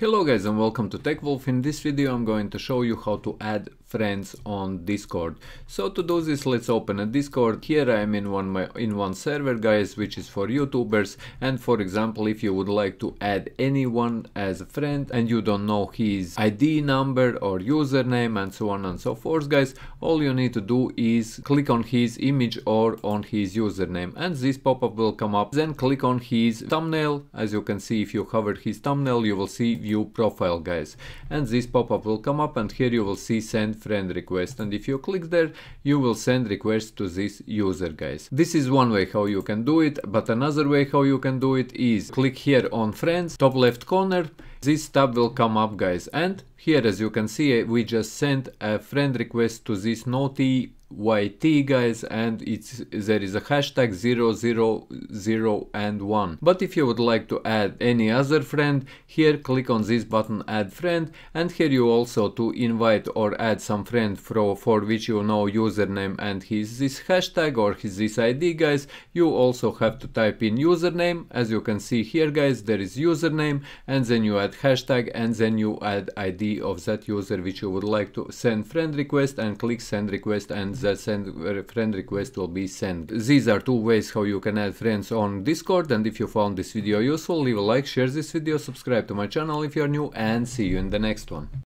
Hello guys and welcome to TechWolf. In this video I'm going to show you how to add friends on Discord. So to do this let's open a Discord. Here I am in one my, in one server guys which is for YouTubers. And for example if you would like to add anyone as a friend and you don't know his ID number or username and so on and so forth guys all you need to do is click on his image or on his username. And this pop-up will come up. Then click on his thumbnail. As you can see if you hover his thumbnail you will see view profile guys. And this pop-up will come up and here you will see send friend request and if you click there you will send request to this user guys. This is one way how you can do it but another way how you can do it is click here on friends top left corner. This tab will come up guys. And here as you can see we just sent a friend request to this naughty YT guys and it's there is a hashtag 000 and 1 but if you would like to add any other friend here click on this button add friend and here you also to invite or add some friend for, for which you know username and his this hashtag or his this ID guys. You also have to type in username. As you can see here guys there is username and then you add hashtag and then you add ID of that user which you would like to send friend request and click send request and that send friend request will be sent. These are two ways how you can add friends on Discord and if you found this video useful leave a like, share this video, subscribe to my channel if you are new and see you in the next one.